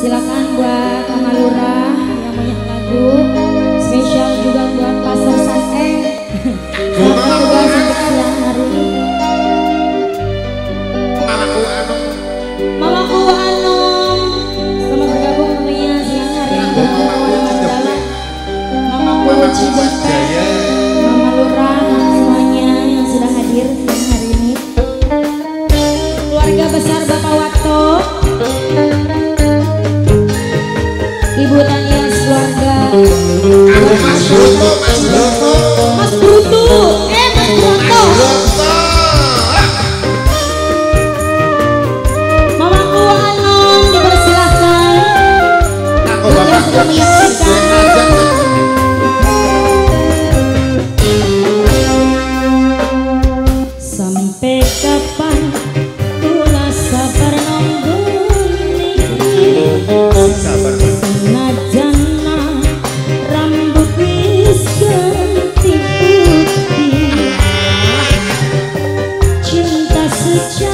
silakan buat Mama Lurah yang banyak lagu. Spesial juga buat Pastor Saeng keluarga sampai siang hari ini. Mamaku Anom Mamaku Anom selamat bergabung tentunya siang hari ini. Mamaku Cibodas such a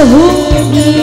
होगी